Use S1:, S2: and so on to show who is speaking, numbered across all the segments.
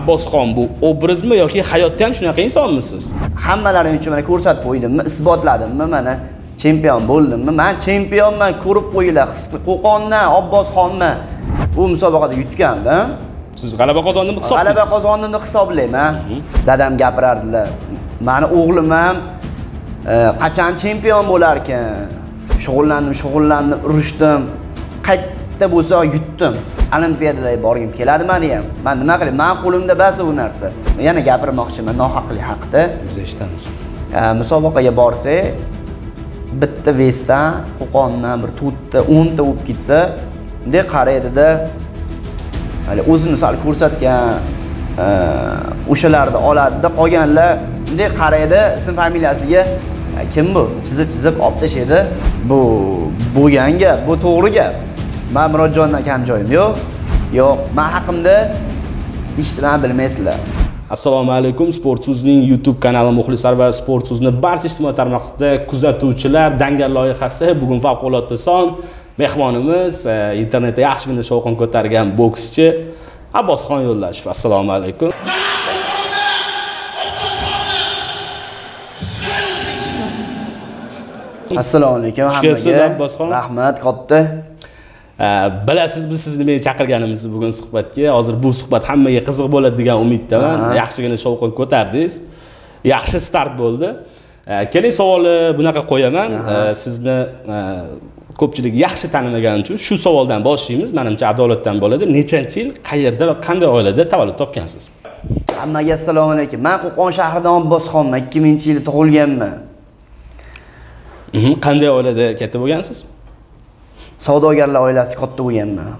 S1: abbosxon bu obrazmi yoki hayotda ham shunaqa insonmisiz?
S2: Hammalaring uchun mana ko'rsatib qo'ydimmi isbotladimmi mana chempion bo'ldimmi man chempionman ko'rib qo'yinglar his qil- qo'qondan abbosxonman. U musobaqada yutganda
S1: siz g'alaba qozondimmi
S2: g'alaba
S1: hisoblaysiz
S2: qozondimni hisoblayman. Dadam gapirardilar mani o'g'lim ham e, qachon chempion bo'larkan? Shug'ullandim shug'ullandim urishdim qayerda bo'lsa yutdim olimpiadalarga borgim keladi mani ham. Man nima qilay man qo'limda bas u narsa. Yana gapirmoqchiman nohaqlik haqida.
S1: Biz eshitamiz.
S2: Musobaqaga borsak bitta vesdan qo'qondan bir to'rtta o'nta bo'lib ketsa bunday qaraydida hali o'zini sal ko'rsatgan o'shalarni oladida qolganlar bunday qaraydi ism familiyasiga "E, kim bu? Chizib chizib olib tashlaydi bu bo'lgan gap bu to'g'ri gap man murodjondan kam joyim yo'q. Yo'q man haqimda eshitgan bilmaysizlar.
S1: Assalomu alaykum sport so'zning youtube kanali muxlislar va sport so'zni barcha ijtimoiy tarmoqda kuzatuvchilar dangal loyihasi bugun favqulodda son. Mehmonimiz e, internetda yaxshigina shovqin ko'targan bokschi abbosxon yo'llashev assalomu alaykum.
S2: Assalomu alaykum hammaga. Rahmat katta
S1: bilasiz biz sizni meni chaqirganimizni bugun suhbatga? Hozir bu suhbat hammaga qiziq bo'ladi degan umiddaman yaxshigina shovqin ko'tardingiz. Yaxshi start bo'ldi. Keling savolni bunaqa qo'yaman. Sizni e, ko'pchilik yaxshi tanimagani uchun shu savoldan boshlaymiz. Manimcha adolatdan bo'ladi. Nechanchi yil qayerda va qanday oilada tavallud topgansiz?
S2: Hammaga assalomu alaykum. Man qo'qon shahridan abbosxonman ikki minginchi yilda tug'ilganman.
S1: Mhm, qanday oilada katta bo'lgansiz
S2: savdogarlar oilasida katta bo'lganman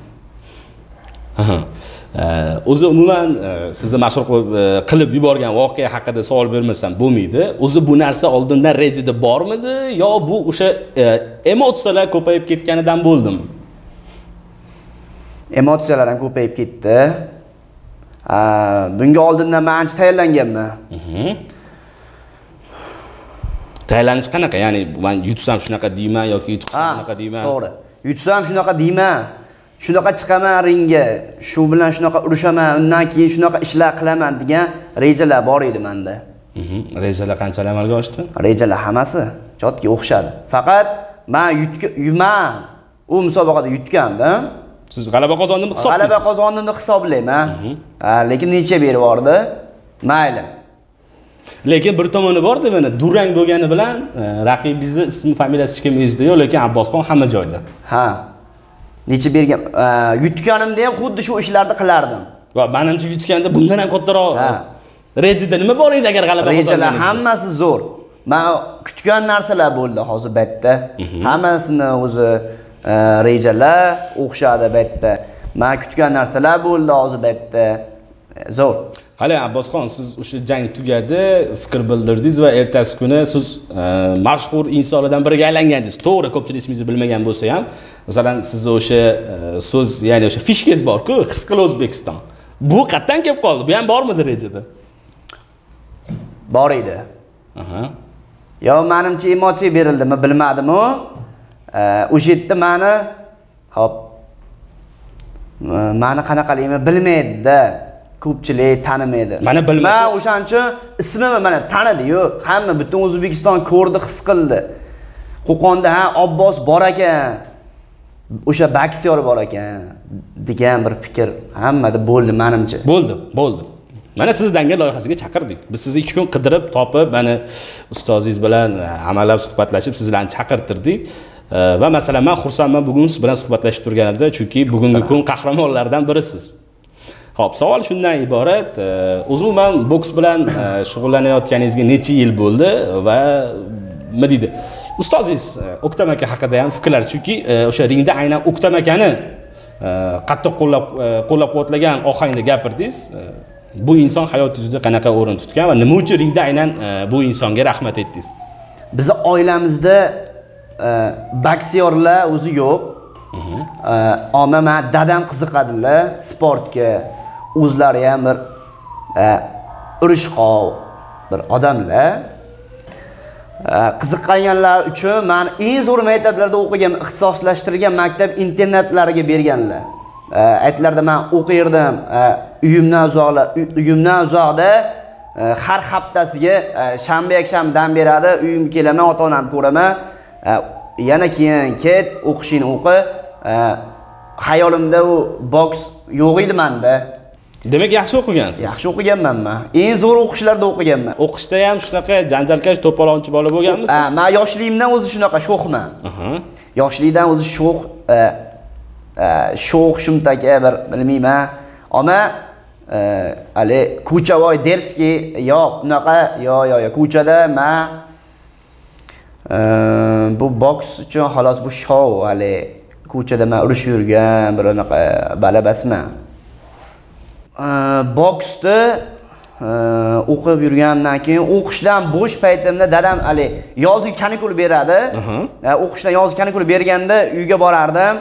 S1: o'zi umuman e, sizni mashhur qilib e, qilib yuborgan voqea haqida savol bermasam bo'lmaydi. O'zi bu narsa oldindan rejada bormidi yo bu o'sha e, emotsiyalar ko'payib ketganidan bo'ldimi
S2: emotsiyalar ham ko'payib ketdi. Bunga oldindan man ancha tayyorlanganman
S1: Mhm. tayyorlanish qanaqa? Ya'ni man yutsam shunaqa deyman yoki yutqizsam
S2: Ha,
S1: shunaqa deyman?
S2: to'g'ri yutsam shunaqa deyman shunaqa chiqaman ringga. Shu bilan shunaqa urushaman undan keyin shunaqa ishlar qilaman degan rejalar bor edi manda.
S1: Mhm. rejalar qanchalar amalga oshdi?
S2: Rejalar hammasi jotga o'xshadi. Faqat man man u musobaqada yutganda
S1: siz g'alaba qozondimmi
S2: g'alaba
S1: hisoblaysiz
S2: qozondimni hisoblayman. Ha, lekin necha berib yubordi? Mayli
S1: lekin bir tomoni borda mana durang bo'lgani bilan e, raqibingizni ismi familiyasi hech kim esida yo'q lekin abbosxon hamma joyda.
S2: Ha. Necha bergan a, yutganimda ham xuddi shu ishlarni qilardim.
S1: Va manimcha yutganda bundan ham kattaroq. Rejada nima bor edi agar g'alaba
S2: rejalar hammasi zo'r. Man kutgan narsalar bo'ldi hozir bu yerda hammasini o'zi e, rejalar o'xshadi bu yerda man kutgan narsalar bo'ldi hozir bu yerda E, zo'r.
S1: Qalay abbosxon siz o'sha jang tugadi fikr bildirdingiz va ertasi kuni siz e, mashhur insonlardan biriga aylangandingiz. To'g'ri ko'pchilik ismingizni bilmagan bo'lsa ham. Masalan sizni o'sha e, so'z ya'ni o'sha fishkangiz borku his qil o'zbekiston. Bu qayerdan kelib qoldi? Bu ham bormidi rejada?
S2: Bor edi. Yo manimcha emotsiya berildimi bilmadimu? E, o'sha yerda mani hop. E, mani qanaqaligimni bilmaydida ko'pchilik tanimaydi.
S1: Mana bilmasa-
S2: man o'shaning uchun ismimni mana tanidiyu hamma butun o'zbekiston ko'rdi his qildi. Qo'qonda ha obbos bor ekan. O'sha boksyor bor ekan degan bir fikr hammada bo'ldi manimcha.
S1: Bo'ldi bo'ldi. Mana sizni dangal loyihasiga chaqirdik. Biz sizni ikki kun qidirib topib mana ustozingiz bilan e, amallab suhbatlashib sizlarni chaqirtirdik. E, va masalan man xursandman bugun siz bilan suhbatlashib turganimda chunki bugungi kun qahramonlaridan birisiz ho'p savol shundan iborat e, umuman boks bilan e, shug'ullanayotganingizga necha yil bo'ldi va nima deydi? Ustozingiz e, o'ktam aka haqida ham fikrlar chunki o'sha ringda aynan o'ktam akani qattiq qo'llab qo'llab quvvatlagan ohangda gapirdingiz. Bu inson hayotingizda qanaqa o'rin tutgan va nima uchun ringda aynan bu insonga rahmat aytdingiz?
S2: Bizni oilamizda boksyorlar o'zi yo'q. E, ammo man dadam qiziqadilar sportga o'zlari ham bir e, urishqoq urushqoq bir odamlar. E, qiziqqanlar uchun man eng zo'r maktablarda o'qigan ixtisoslashtirilgan maktab internatlariga berganlar. E, aytdilarda man o'qirdim e, uyimdan uzoqlar uyimdan uzoqda har haftasiga shanba yakshanba dam beradi uyimga kelaman ota onamni ko'raman yana keyin ket o'qishingni o'qi. Hayolimda u boks yo'q edi manda.
S1: Demak yaxshi o'qigansiz.
S2: Yaxshi o'qiganman man eng zo'r o'qishlarda o'qiganman.
S1: O'qishda ham shunaqa janjalkash to'polonchi bola
S2: Ha,
S1: bo'lganmisiz
S2: man yoshligimdan o'zi shunaqa sho'xman
S1: Aha.
S2: yoshlikdan o'zi sho'x e, e, sho'x shumtaka bir bilmayman. Ammo e, hali ko'chavoy derskiy yo'q unaqa yo'q yo'q ko'chada man e, bu boks uchun xolos bu shou hali ko'chada man urushib yurgan bir unaqa balabasman E, boksni e, o'qib yurgandan keyin o'qishdan bo'sh paytimda dadam hali yozgi kanikul beradi. E, o'qishdan yozgi kanikul berganda uyga borardim.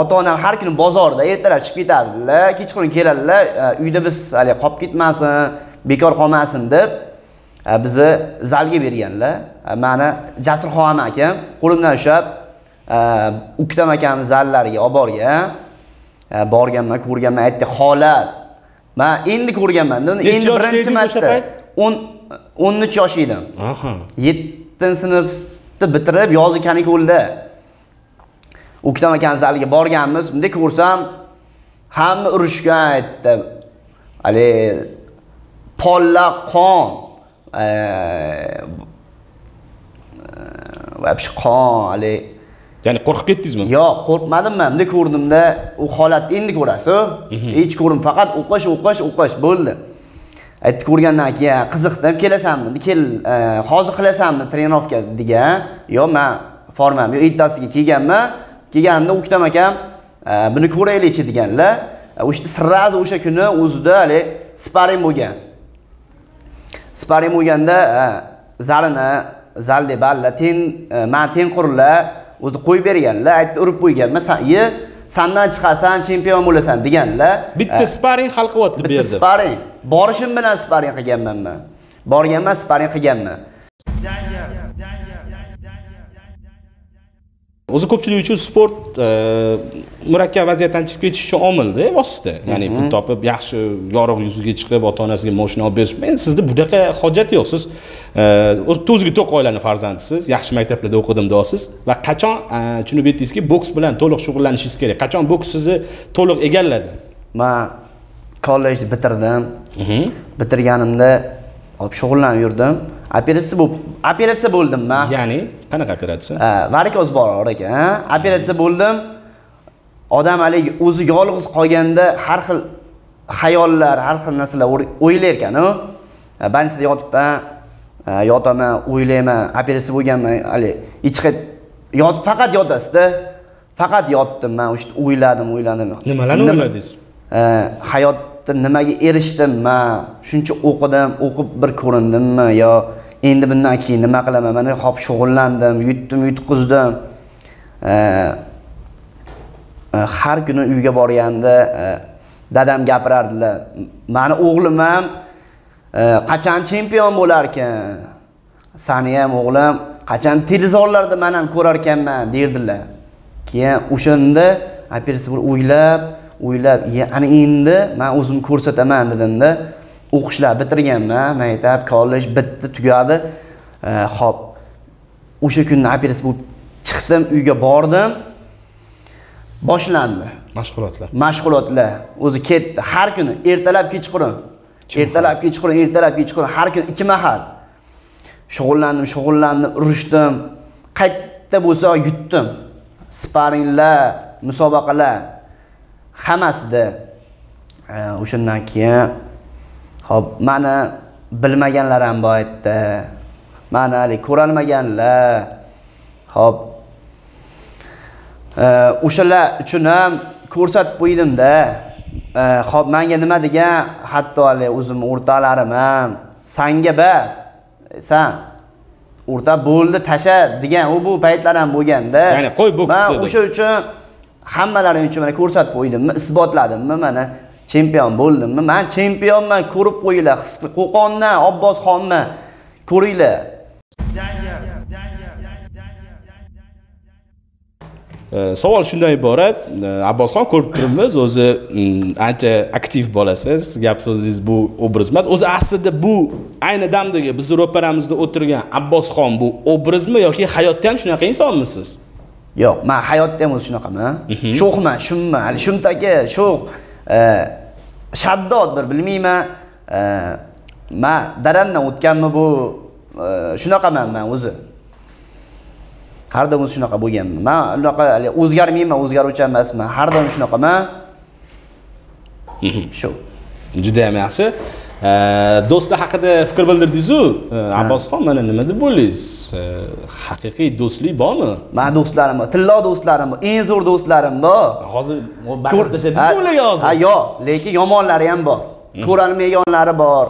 S2: Ota onam har kuni bozorda ertalab chiqib ketadilar kechqurun keladilar uyda biz hali qolib ketmasin bekor qolmasin deb bizni zalga berganlar. Mani jasurxon akam qo'limdan ushlab uktam akam zallariga olib borgan borganman ko'rganman aytdi holat. Man endi ko'rganman. Endi birinchi marta o'n o'n uch yosh edim. Yettinchi sinfni bitirib yozgi kanikulda. Uktam akamiz haliga borganmiz bunday ko'rsam hamma urushgan aytdi. Haligi polla qon. Вообще qon haligi
S1: ya'ni qo'rqib ketdingizmi?
S2: Yo'q qo'rqmadim man bunday ko'rdimda u holatni endi ko'rasiz hech ko'rim faqat o'qish o'qish o'qish bo'ldi. Aytdi ko'rgandan keyin qiziqdim kelasanmi kel e, hozir qilasanmi trenirovka degan yo'q man formam yo'q ertasiga kelganman kelganimda uktam akam e, buni ko'raylikchi deganlar. E, o'sha sразу o'sha kuni o'zida hali sparing bo'lgan. Sparing bo'lganda zalini zal deb alla ten e, man tengqurlar o'zi qo'yib berganlar aytdi urib qo'yganman ye sandan chiqasan chempion bo'lasan deganlar.
S1: Bitta sparing hal qilyapti bu
S2: bitta
S1: yerda.
S2: sparing borishim bilan sparing qilganman man borganman sparing qilganman
S1: o'zi ko'pchilik uchun sport e, murakkab vaziyatdan chiqib ketish uchun omilda vosita. Ya'ni pul topib yaxshi yorug' yuziga chiqib ota onasiga moshina olib berish. Endi sizda bunaqa hojat yo'q. Siz e, to'ziga to'q oilani farzandisiz yaxshi maktablarda o'qidim deyapsiz va qachon e, tushunib yetdingizki boks bilan to'liq shug'ullanishingiz kerak. Qachon boks sizni to'liq egalladi?
S2: Man kollejni bitirdim. Bitirganimda hop shug'ullanib yurdim operatsiya bo'lib operatsiya bo'ldim man
S1: ya'ni qanaqa operatsiya?
S2: Varikoz bor ekan operatsiya bo'ldim. Odam haligi o'zi yolg'iz qolganda har xil xayollar har xil narsalar o'y- o'ylar ekanu больницада yotibman. Yotaman o'ylayman. Operatsiya bo'lganman hali hech yot faqat yotasizda. Faqat yotdim man o'sha o'yladim o'yladim.
S1: Nimalarni
S2: Nima-
S1: o'yladingiz?
S2: Ha, hayotda nimaga erishdim man shuncha o'qidim o'qib bir ko'rindimmi? Yo endi bundan keyin nima qilaman? Mana hop shug'ullandim yutdim yutqizdim. E, har kuni uyga borganda e, dadam gapirardilar mani o'g'lim ham e, qachon chempion bo'larkan? Sani ham o'g'lim qachon televizorlarda man ham ko'rarkanman? derdilar. Keyin o'shanda operatsiya bo'lib o'ylab o'ylab "Ya, ana endi man o'zimni ko'rsataman dedimda o'qishlar bitirganman. Maktab kollej bitta tugadi. Ho'p. O'sha kuni operatsiya bo'lib chiqdim uyga bordim. Boshlandi.
S1: Mashg'ulotlar.
S2: Mashg'ulotlar. O'zi ketdi. Har kuni ertalab kechqurun. Ertalab kechqurun ertalab kechqurun. Har kuni ikki mahal. Shug'ullandim shug'ullandim urishdim qayerda bo'lsa yutdim. Sparinglar musobaqalar hammasida E, o'shandan keyin hop mani bilmaganlar ham bor yerda mani haligi ko'rolmaganlar. Hop. E, o'shalar uchun ham ko'rsatib qo'ydimda E, hop menga nima degan hatto hali o'zimni o'rtoqlarim ham sanga bas san o'rta bo'ldi tasha degan u bu paytlar ham bo'lganda
S1: Ya'ni qo'y boksni
S2: man o'sha uchun hammalaring uchun mana ko'rsatib qo'ydimmi isbotladimmi mana chempion bo'ldimmi? Man chempionman ko'rib qo'yinglar his qil- qo'qondan obbosxonman ko'ringlar.
S1: Savol shundan iborat. Abbosxon ko'rib turibmiz o'zi mm, ancha aktiv bolasiz. Gap so'zingiz bu obraz emas. O'zi aslida bu ayni damdagi bizni ro'paramizda o'tirgan abbosxon bu obrazmi yoki hayotda ham shunaqa insonmisiz?
S2: Yo'q man hayotda ham o'zi shunaqaman sho'xman shumman hali shumtaka sho'x e, shaddod bir bilmayman. E, man dadamdan o'tganmi bu? E, shunaqaman man o'zi. Har doim o'zi shunaqa bo'lganman man unaqa hali o'zgarmayman o'zgaruvchan emasman. Har doim shunaqaman. Shu
S1: juda yam yaxshi E, do'stlar haqida fikr bildirdingizu e, abbosxon mana nima deb bo'ldingiz? E, haqiqiy do'stlik bormi?
S2: Mani do'stlarim bor tillo do'stlarim bor eng zo'r do'stlarim bor.
S1: Hozir baribir desangiz o'ylagan
S2: ha
S1: hozir.
S2: yo'q lekin yomonlari ham bor. Ko'rolmayganlari bor.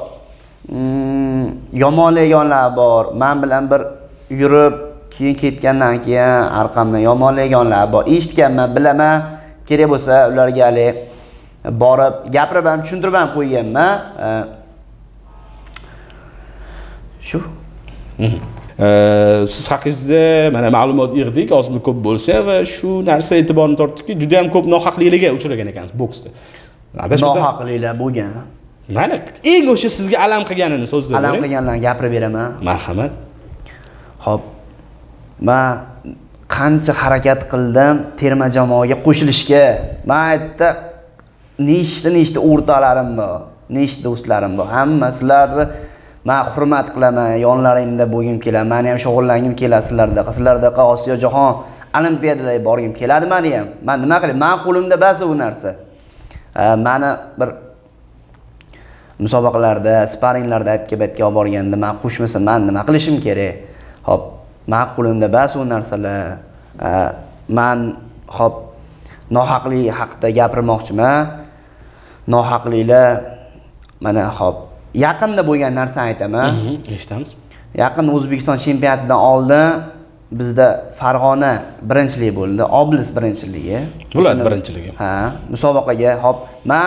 S2: Mm, yomonlaganlar bor. Man bilan bir yurib keyin ketgandan keyin orqamdan yomonlaganlar bor. Eshitganman bilaman. Kerak bo'lsa ularga haligi borib gapirib ham tushuntirib ham qo'yganman. Shu.
S1: E, siz haqingizda mana ma'lumot yig'dik ozmi ko'p bo'lsa va shu narsa e'tiborni tortdiki juda yam ko'p nohaqliklarga uchragan ekansiz boksda. Adashmasam
S2: nohaqliklar bo'lgan.
S1: Mana eng o'sha sizga alam qilganini so'zlab
S2: alam qilganlarni gapirib beraman.
S1: Marhamat.
S2: Xo'p. Man qancha harakat qildim terma jamoaga qo'shilishga. Men aytda nechta nechta o'rtoqlarim bor, nechta do'stlarim bor. Hamma sizlarni men hurmat qilaman, yonlaringda bo'lgim keladi. mani ham shug'ullangim keladi sizlarda. sizlardaqa Osiyo jahon olimpiadalarga borgim keladi mani ham. Men nima qilay? mani qo'limda bas u narsa. Mani bir musobaqalarda sparinglarda aytga betga olib borganda man qo'shmasa man nima qilishim kerak hop mani qo'limda bas u narsalar man hop nohaqlik haqida gapirmoqchiman nohaqliklar mana hop yaqinda bo'lgan narsani aytaman.
S1: Mhm, eshitamiz.
S2: Yaqin o'zbekiston chempionatidan oldin bizda farg'ona birinchilik bo'ldi oblast birinchiligi.
S1: Viloyat birinchiligi.
S2: ha musobaqaga hop man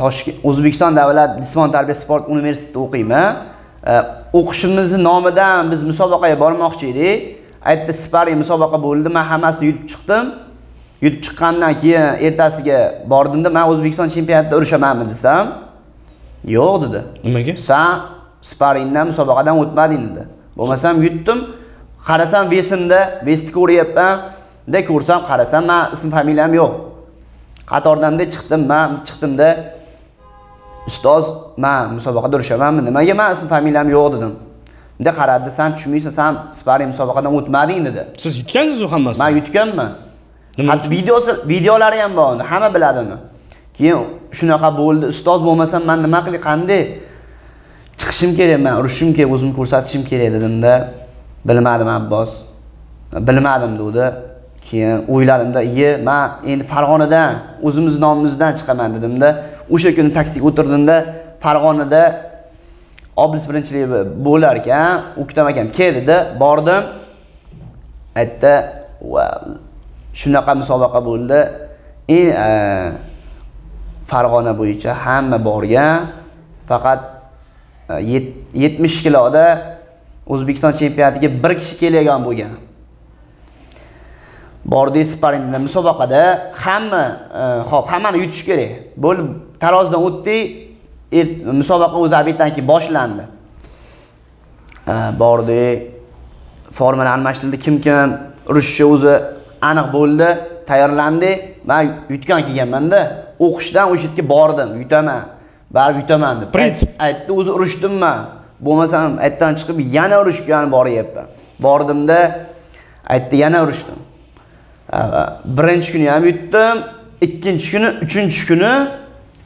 S2: toshkent o'zbekiston davlat jismoniy tarbiya sport universitetida o'qiyman. O'qishimizni nomidan biz musobaqaga bormoqchi edik. Aytdi sparing musobaqa bo'ldi man hammasini yutib chiqdim yutib chiqqandan keyin ertasiga bordimda man o'zbekiston chempionatida urushamanmi desam yo'q dedi.
S1: Nimaga?
S2: San sparingdan musobaqadan o'tmading dedi. Bo'lmasam yutdim qarasam vesimda vesni ko'ryapman de ko'rsam qarasam man ism familiyam yo'q. Qatordamda chiqdim man chiqdimda ustoz man musobaqada urushamanmi nimaga man ism familiyam yo'q dedim. Bunday qaradi san tushunmaysan san sparing musobaqadan o'tmading dedi.
S1: Siz yutgansiz u hammasini
S2: man yutganman hatto videosi videolari ham bor uni hamma biladi uni keyin shunaqa bo'ldi ustoz bo'lmasam man nima qilay qanday? Chiqishim kerak man urushishim kerak o'zimni ko'rsatishim kerak dedimda bilmadim abbos bilmadim degdi keyin o'yladimda iye man endi farg'onadan o'zimizni nomimizdan chiqaman dedimda o'sha kuni taksiga o'tirdimda farg'onada oblast birinchiligi bo'lar ekan uktam akam keldida bordim. Aytdi "Va, shunaqa musobaqa bo'ldi. Eng e, farg'ona bo'yicha hamma borgan faqat e, yetmish kiloda o'zbekiston chempionatiga bir kishi keladigan bo'lgan. Bordik sparringda musobaqada hamma e, hop hammani yutish kerak. Bo'ldi tarozidan o'tdik er, musobaqa o'zi obeddan keyin boshlandi. E, bordik formani almashtirdi kim kim urushishi o'zi aniq bo'ldi tayyorlandik man yutgan kelganmanda o'qishdan o'sha yerga bordim. Yutaman. Baribir yutaman deb
S1: Prinsip.
S2: aytdi o'zi urushdimman bo'lmasam aytdan chiqib yana urushga boryapman. Bordimda aytdi yana urishdim A, birinchi kuni ham yutdim ikkinchi kuni uchinchi kuni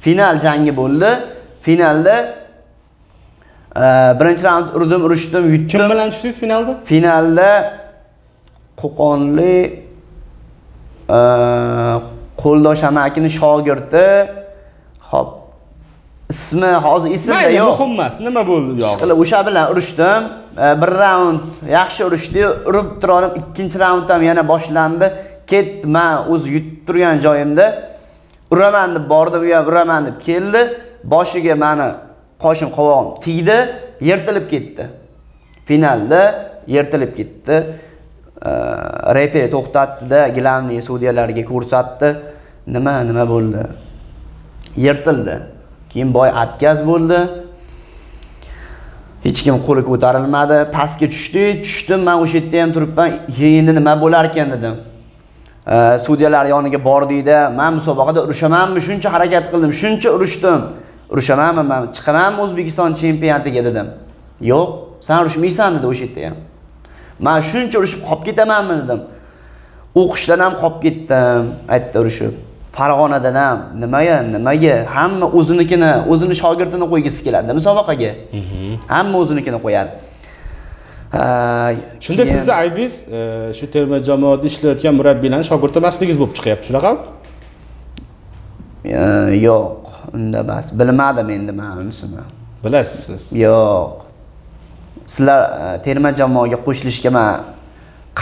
S2: final jangi bo'ldi. Finalda birinchi raund urdim urishdim
S1: kim
S2: yutdim
S1: bilan tushdingiz finalda?
S2: Finalda qo'qonlik qo'ldosh amakini shogirdi. Hop ismi hozir esimda yo'q.
S1: muhim emas. Nima bo'ldi u yog'i?
S2: Ishqilib, o'sha bilan urishdim E, bir raund yaxshi urishdi urib turib ikkinchi raund ham yana boshlandi. Ketdi man o'zi yutib turgan joyimda. Uraman deb bordim u ham uraman deb keldi. Boshiga mani qoshim qovog'im tegdi yirtilib ketdi. Finalda yirtilib ketdi referi to'xtatdida gilamniy sudyalarga ko'rsatdi. Nima nima bo'ldi? Yirtildi. Keyin boy отказ bo'ldi. Hech kim qo'li ko'tarilmadi. Pastga tushdi tushdim man o'sha yerda ham turibman. Endi nima bo'lar ekan dedim sudyalar yoniga bordikda man musobaqada urushamanmi? Shuncha harakat qildim shuncha urishdim. Urushamanmi? Man chiqamanmi o'zbekiston chempionatiga dedim. Yo'q san urushmaysan dedi o'sha yerda ham. Man shuncha urushib qolib ketamanmi dedim. O'qishdan ham qolib ketdim. Aytdi urushib. Farg'onadan ham. Nimaga? Nimaga? Hamma o'zinikini o'zini shogirdini qo'ygisi keladi musobaqaga. Hamma o'zinikini qo'yadi.
S1: Shunda sizni aybingiz e, shu terma jamoada ishlayotgan murabbiylarni shogird emasligingiz bo'lib chiqyapti. Shunaqami
S2: yo'q. Unda emas bilmadim endi man unisini.
S1: Bilasiz. Siz
S2: yo'q sizlar e, terma jamoaga qo'shilishga man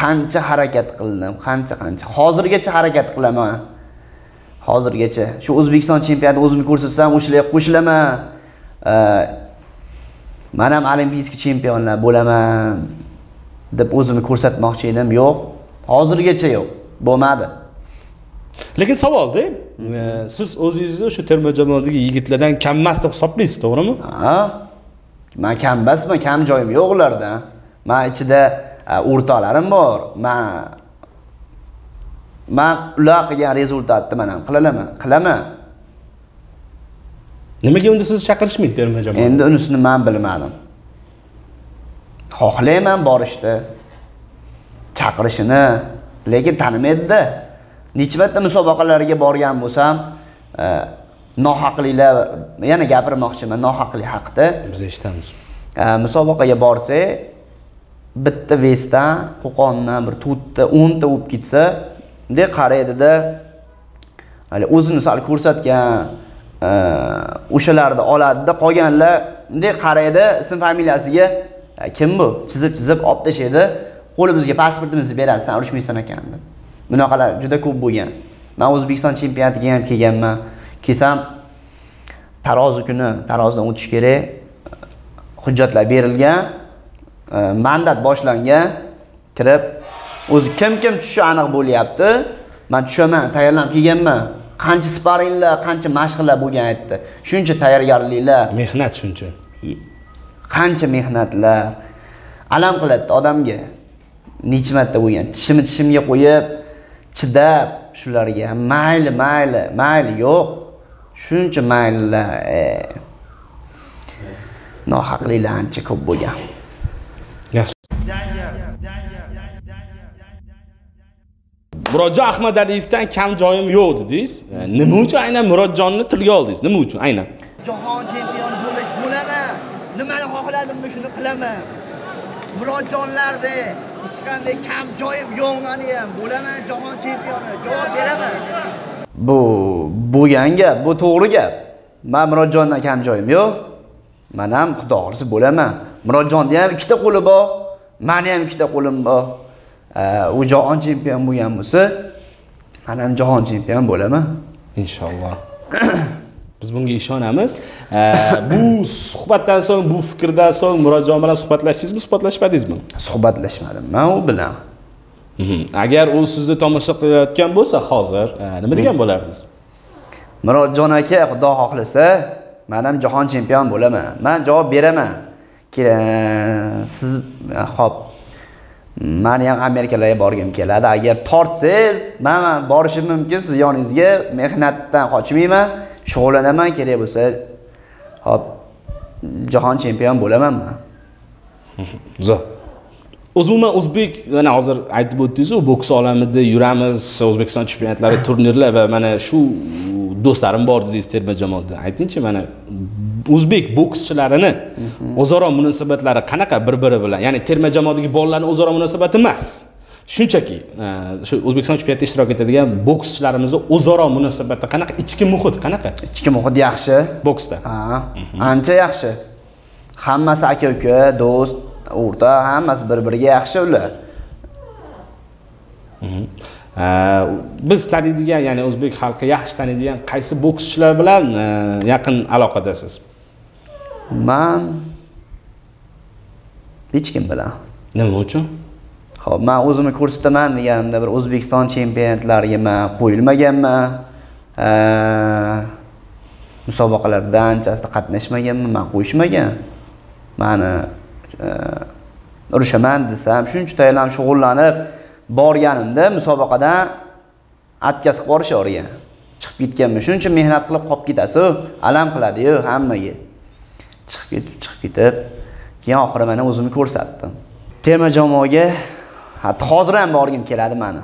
S2: qancha harakat qildim qancha qancha. Hozirgacha harakat qilaman. Hozirgacha. Shu o'zbekiston chempionatida o'zimni ko'rsatsam o'shalarga qo'shilaman. Man ham olimpiyskiy chempionlar bo'laman deb o'zimni ko'rsatmoqchi edim. Yo'q. Hozirgacha yo'q. Bo'lmadi.
S1: Lekin savolda siz o'zingizni o'sha terma jamoadagi yigitlardan kam emas deb hisoblaysiz to'g'rimi?
S2: Ha man kam emasman kam joyim yo'q ularda. Man ichida o'rtoqlarim bor. Man man ular qilgan rezultatni man ham qilaman qilaman.
S1: Nimaga unda sizni chaqirishmaydi terma jamoa
S2: endi unisini man bilmadim. Xohlayman borishni chaqirishini lekin tanimaydida. Necha marta musobaqalarga borgan bo'lsam nohaqliklar yana gapirmoqchiman nohaqlik haqida.
S1: Biz eshitamiz.
S2: Musobaqaga borsak bitta vesdan qo'qondan bir to'rtta o'nta bo'lib ketsa bunday qaraydida hali o'zini sal ko'rsatgan o'shalarni oladida qolganlar bunday qaraydi ism familiyasiga e, kim bu? Chizib chizib olib tashlaydi. Qo'limizga pasportimizni beradi san urushmaysan ekan. Deb bunaqalar juda ko'p bo'lgan. Man o'zbekiston chempionatiga ham kelganman kelsam tarozi kuni tarozidan o'tish kerak. Hujjatlar berilgan e, mandat boshlangan kirib o'zi kim kim tushishi aniq bo'lyapti. Man tushaman tayyorlanib kelganman. Qancha sparinglar qancha mashqlar bo'lgan aytdi. Shuncha tayyorgarliklar.
S1: Mehnat shuncha.
S2: Qancha mehnatlar. Alam qiladida odamga. Necha marta bo'lgan? Tishimni tishimga qo'yib chidab shularga. Mayli mayli mayli yo'q shuncha maylilar e. nohaqliklar ancha ko'p bo'lgan.
S1: Murodjon ahmadaliyevdan kam joyim yo'q dedingiz. Nima uchun aynan murodjonni tilga oldingiz? Nima uchun? Aynan.
S2: Jahon chempioni bo'lish bo'laman. Nimani xohladimmi shuni qilaman. Murodjonlarda hech qanday kam joyim yo'q mani ham bo'laman jahon chempioni. Javob beraman bu bo'lgan gap bu to'g'ri gap. Man murodjondan kam joyim yo'q. Man ham xudo xohlasa bo'laman. Murodjonni ham ikkita qo'li bor. Mani ham ikkita qo'lim bor. U jahon chempion bo'lgan bo'lsa man ham jahon chempion bo'laman.
S1: Inshaalloh. Biz bunga ishonamiz. Bu suhbatdan so'ng bu fikrdan so'ng murodjon bilan suhbatlashdingizmi? Suhbatlashmadingizmi
S2: suhbatlashmadim. Man u bilan.
S1: Agar u sizni tomosha qilayotgan bo'lsa hozir nima degan bo'lardingiz?
S2: Murodjon aka xudo xohlasa man ham jahon chempion bo'laman. Man javob beraman. Siz ho'p mani ham amerikalarga borgim keladi. Agar tortsangiz man borishim mumkin. Siz yoningizga mehnatdan qochmayman. Shug'ullanaman kerak bo'lsa. Hop jahon chempion bo'laman man
S1: zo'r umuman o'zbek mana hozir aytib o'tdingizu boks olamida yuramiz o'zbekiston chempionatlari turnirlar va mana shu do'stlarim bor dedingiz terma jamoada. Aytingchi mana o'zbek bokschilarini o'zaro munosabatlari qanaqa bir biri bilan ya'ni terma jamoadagi bolalarni o'zaro munosabati emas. Shunchaki e, shu o'zbekiston chempionatida ishtirok etadigan bokschilarimizni o'zaro munosabati qanaqa? Ichki muhit qanaqa?
S2: Ichki muhit yaxshi.
S1: Boksda.
S2: Ha. Ancha yaxshi. Hammasi aka uka do'st o'rta hammasi bir biriga yaxshi ular.
S1: Biz taniydigan ya'ni o'zbek xalqi yaxshi taniydigan qaysi bokschilar bilan e, yaqin aloqadasiz?
S2: Man hech kim bilan.
S1: Nima uchun?
S2: Xo'p, men o'zimni ko'rsataman deganimda bir O'zbekiston chempionatlariga men qo'yilmaganman. musobaqalarda anchasida qatnashmaganman, men qo'yishmagan. Mani urishaman desam, shuncha tayyorlan shug'ullanib borganimda musobaqadan atkazib yuborishgan. Chiqib ketganman. Shuncha mehnat qilib qolib ketasiz, alam qiladiyu hammaga. Chiqib ketib, chiqib ketib, keyin oxiri mana o'zimni ko'rsatdim. Terma jamoaga hatto hozir ham borgim keladi mani.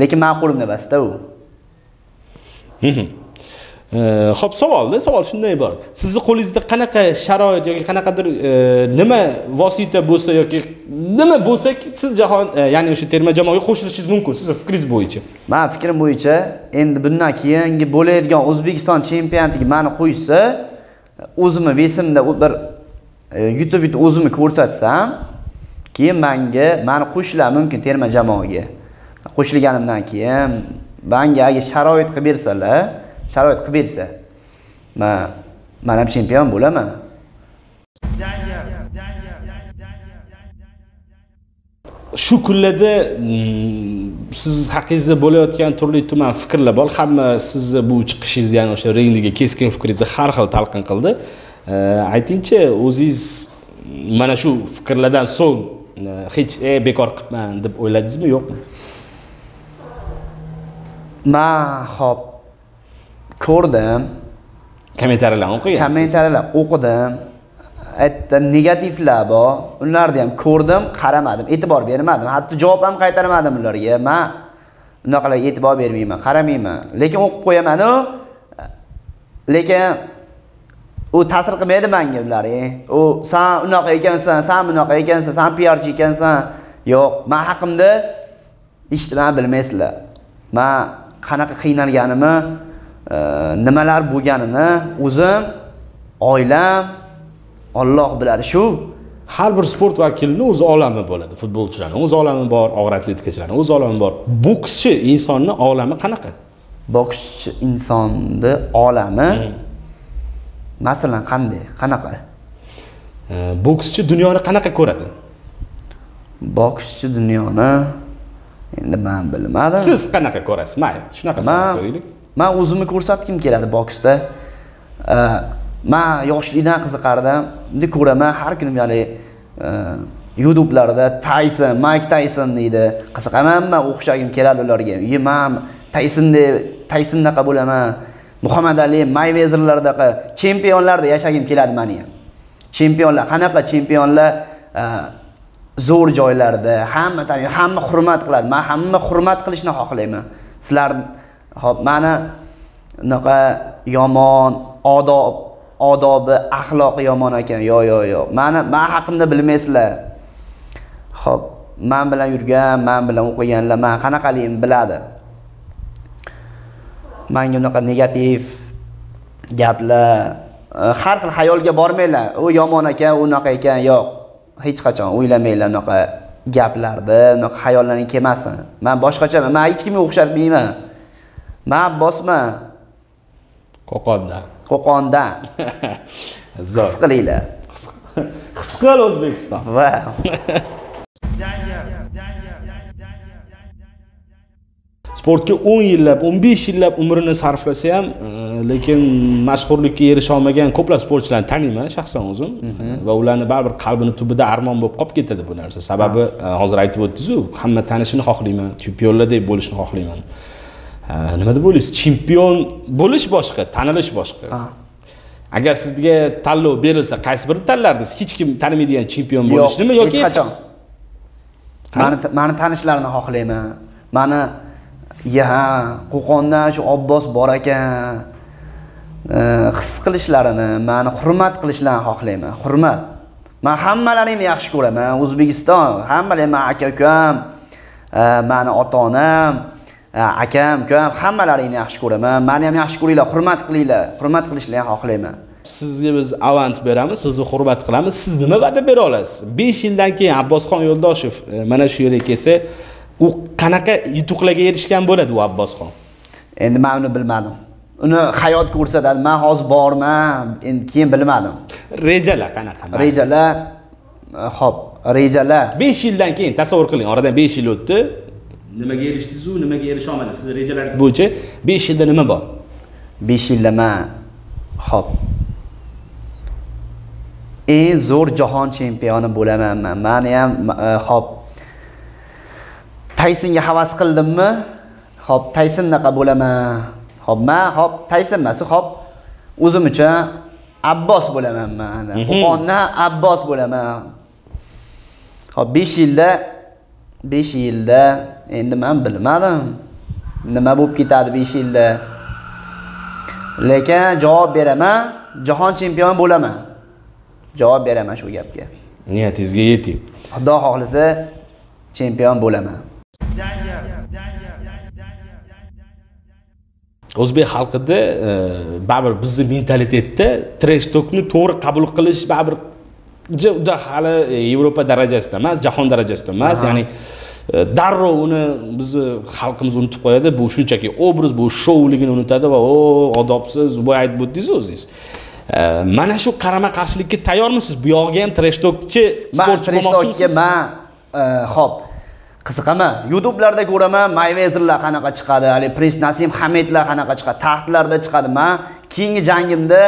S2: Lekin ma'qulim qo'limda emasda u.
S1: Xo'p, savolda, savol shunday iborat. Sizni qo'lingizda qanaqa sharoit yoki qanaqadir e, nima vosita bo'lsa yoki nima bo'lsa, siz jahon, e, ya'ni o'sha terma jamoaga qo'shilishingiz mumkin, sizni fikringiz bo'yicha.
S2: Men fikrim bo'yicha, endi bundan keyingi bo'layotgan O'zbekiston chempionatiga mani qo'ysa, o'zimni vesimda bir e, yutib yutib o'zimni ko'rsatsam, keyin menga mani qo'shishlari mumkin terma jamoaga. Qo'shilganimdan keyin manga agar sharoit qilib bersalar, sharoit qilib bersa man man ham chempion bo'laman.
S1: Shu kunlarda mm, siz haqingizda bo'layotgan turli tuman fikrlar bor. Hamma sizni bu chiqishingizni ya'ni o'sha ringdagi keskin fikringizni har xil talqin qildi. Aytingchi o'zingiz mana shu fikrlardan so'ng e, hech e bekor qilibman deb o'yladingizmi yo'qmi?
S2: Man hop ko'rdim
S1: kommentariyalarni o'qigansiz
S2: kommentariyalar o'qidim aytdi negativlar bor ularni ham ko'rdim qaramadim e'tibor bermadim hatto javob ham qaytarmadim ularga man unaqalarga e'tibor bermayman qaramayman lekin o'qib qo'yamanu lekin u ta'sir qilmaydi menga ular u san unaqa ekansan san bunaqa ekansan san piarchi ekansan yo'q man haqimda nima bilmaysizlar man qanaqa qiynalganimni nimalar bo'lganini o'zim oilam Alloh biladi. Shu
S1: har bir sport vakilini o'z olami bo'ladi. Futbolchilarni o'z olami bor og'ir atletikachilarni o'z olami bor. Bokschi insonni olami qanaqa?
S2: Bokschi insonni olami hmm. masalan qanday? Qanaqa?
S1: Bokschi dunyoni qanaqa ko'radi?
S2: Bokschi dunyoni endi man bilmadim.
S1: Siz qanaqa ko'rasiz? Mayli shunaqa savol qo'yaylik
S2: man o'zimni ko'rsatgim keladi boksda. Man yoshlikdan qiziqardim. Endi ko'raman har kuni haligi e, youtubelarda tayson mayk tayson deydi. Qiziqaman man o'xshagim keladi ularga. E man taysondek taysondaqa bo'laman. Muhammad ali mayvezerlardaqa chempionlarda yashagim keladi mani. Ham chempionlar qanaqa chempionlar? Zo'r joylarda hamma hamma hurmat qiladi. Man hamma hurmat qilishni xohlayman. Sizlar ho'p mana unaqa yomon odob odobi axloqi yomon ekan. Yo yo yo. Mani man haqimda bilmaysizlar. Ho'p man bilan yurgan man bilan o'qiganlar man qanaqaligimni biladi. Manga unaqa negativ gaplar e, har xil xayolga bormanglar. U yomon ekan unaqa ekan. Yo'q hech qachon o'ylamanglar unaqa gaplarni unaqa xayollaring kelmasin man boshqacha man hech kimga o'xshatmayman. Man bosma?
S1: Qo'qonda.
S2: Qo'qonda. His qilinglar
S1: his qil o'zbekiston.
S2: Va
S1: sportga 10 yillab 15 yillab umrini sarflasa ham e, lekin mashhurlikka erisha olmagan ko'plab sportchilarni taniyman shaxsan o'zim. Mhm. va ularni baribir qalbini tubida armon bo'lib qolib ketadi bu narsa. Sababi e, hozir aytib o'tdingizu hamma tanishini xohlayman chempionlardek bo'lishni xohlayman nima deb o'ylaysiz chempion bo'lish boshqa tanilish boshqa. Agar sizga tanlov berilsa qaysi birini tanlardingiz? Hech kim tanimaydigan chempion bo'lishnimi yoki
S2: hech qachon. Mani mani tanishlarini xohlayman. Mani ya qo'qondan shu obbos bor ekan. His qilishlarini mani hurmat qilishlarini xohlayman hurmat. Man hammalaringni yaxshi ko'raman. O'zbekiston hammalar mani aka ukam mani ota onam akam ukam hammalaringni yaxshi ko'raman. Mani ham yaxshi ko'ringlar hurmat qilinglar. Hurmat qilishlarni xohlayman.
S1: Sizga biz avans beramiz sizni hurmat qilamiz. Siz nima va'da bera olasiz? Besh yildan keyin abbosxon yo'ldoshev e, mana shu yerga kelsa u qanaqa yutuqlarga erishgan bo'ladi u abbosxon?
S2: Endi man uni bilmadim. Uni hayot ko'rsatadi. Man hozir borman endi keyin bilmadim.
S1: Rejalar qanaqa
S2: rejalar hop rejalar.
S1: 5 yildan keyin tasavvur qiling oradan 5 yil o'tdi nimaga erishdingiz-u nimaga erisha olmadingiz sizni rejalaringiz bo'yicha 5 yilda nima bor?
S2: 5 yilda man hop eng zo'r jahon chempioni bo'laman man mani ham e, hop taysonga havas qildimmi? Hop taysonnaqa bo'laman. Hop man hop tayson emas hop o'zim uchun abbos bo'laman man qo'qondan abbos bo'laman. Hop 5 yilda 5 yilda endi man bilmadim. Nima bo'lib ketadi 5 yilda? Lekin javob beraman jahon chempioni bo'laman. Javob beraman shu gapga.
S1: Niyatingizga yeting.
S2: Xudo xohlasa chempion bo'laman.
S1: O'zbek xalqida e, baribir bizni mentalitetda tresh tokni to'g'ri qabul qilish baribir juda hali e, yevropa darajasida emas jahon darajasida emas. Ya'ni darrov uni bizni xalqimiz unutib qo'yadi bu shunchaki obraz bu shouligini unutadi va o odobsiz boya aytib o'tdingiz o'zingiz mana shu qarama qarshilikka tayyormisiz? Bu yog'iga ham tresh tokchi sportchi bo'lmoqchimisiz?
S2: man ho'p qiziqaman. Youtubelarda ko'raman mayvezerlar qanaqa chiqadi haligi prins nasim hamidlar qanaqa chiqadi taxtlarda chiqadi. Man keyingi jangimda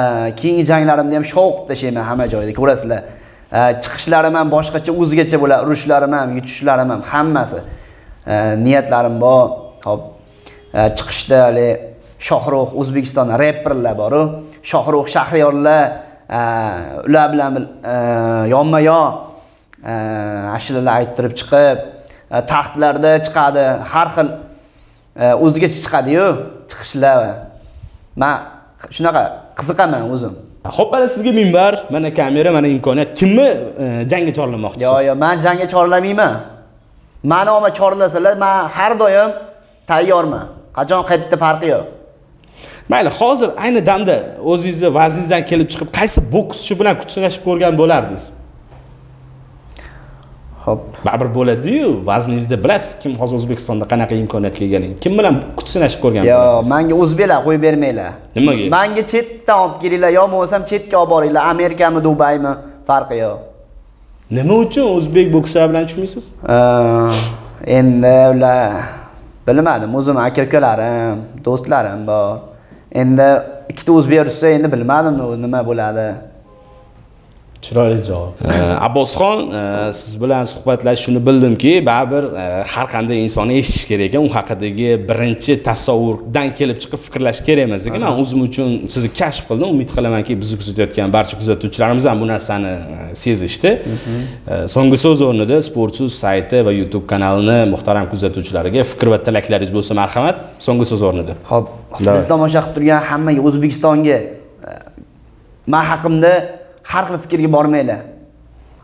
S2: e, keyingi janglarimda ham shov qilib tashlayman hamma joyda ko'rasizlar. e, chiqishlarim ham boshqacha o'zgacha bo'ladi. Urishlarim ham yutishlarim ham hammasi. Niyatlarim bor. Hop chiqishda haligi shohruh o'zbekiston reperlar boru. Shohruh shahriyorlar. Ular bilan yonma yon ashulalar ayttirib chiqib taxtlarda chiqadi. Har xil o'zgacha chiqadiyu chiqishlar. Man shunaqa qiziqaman o'zim.
S1: Ho'p mana sizga minbar mana kamera mana imkoniyat. Kimni jangga chorlamoqchisiz?
S2: Yo'q yo'q man jangga chorlamayman. Mani olma chorlasalar man har doim tayyorman. Qachon qayerda farqi yo'q?
S1: Mayli hozir ayni damda o'zingizni vazningizdan kelib chiqib qaysi bokschi bilan kuch sinashib ko'rgan bo'lardingiz
S2: Hop.
S1: baribir bo'ladiyu vazningizda bilasiz kim hozir o'zbekistonda qanaqa imkoniyatga egaligini kim bilan kuch sinashib ko'rgan
S2: yo'q manga o'zbeklar qo'yib bermanglar.
S1: Nimaga?
S2: Manga chetdan olib kelinglar yo bo'lmasam chetga olib boringlar. Amerikami dubaymi farqi yo'q.
S1: Nima uchun o'zbek bokschilar bilan tushmaysiz
S2: endi ular bilmadim o'zim aka ukalarim do'stlarim bor. Endi ikkita o'zbek urishsa endi bilmadim nima bo'ladi
S1: chiroyli javob abbosxon siz bilan suhbatlashishni bildimki baribir har qanday inson eshitishi kerak ekan u haqidagi birinchi tasavvurdan kelib chiqib fikrlash kerak emas ekan man o'zim uchun sizni kashf qildim umid qilamanki bizni kuzatayotgan barcha kuzatuvchilarimiz ham bu narsani sezishdi so'nggi so'z o'rnida sportso'z sayti va youtube kanalini muhtaram kuzatuvchilariga fikr va tilaklaringiz bo'lsa marhamat so'nggi so'z o'rnida
S2: ho'p biz tomosha qilib turgan hammaga o'zbekistonga man haqimda har xil fikrga bormanglar.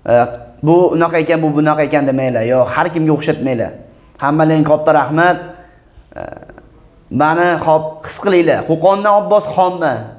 S2: E, bu unaqa ekan bu bunaqa ekan demanglar. Yo har kimga o'xshatmanglar. Hammalarga katta rahmat. E, mani hop his qilinglar. Qo'qondan abbos xonman